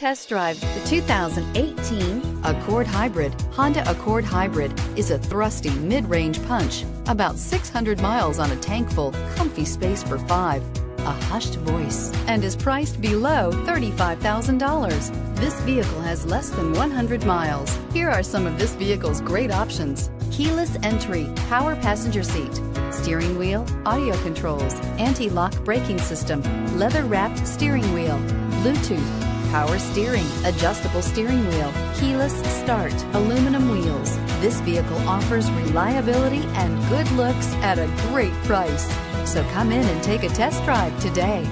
test drive the 2018 Accord Hybrid. Honda Accord Hybrid is a thrusty mid-range punch, about 600 miles on a tank full, comfy space for five, a hushed voice, and is priced below $35,000. This vehicle has less than 100 miles. Here are some of this vehicle's great options. Keyless entry, power passenger seat, steering wheel, audio controls, anti-lock braking system, leather-wrapped steering wheel, Bluetooth, power steering, adjustable steering wheel, keyless start, aluminum wheels. This vehicle offers reliability and good looks at a great price. So come in and take a test drive today.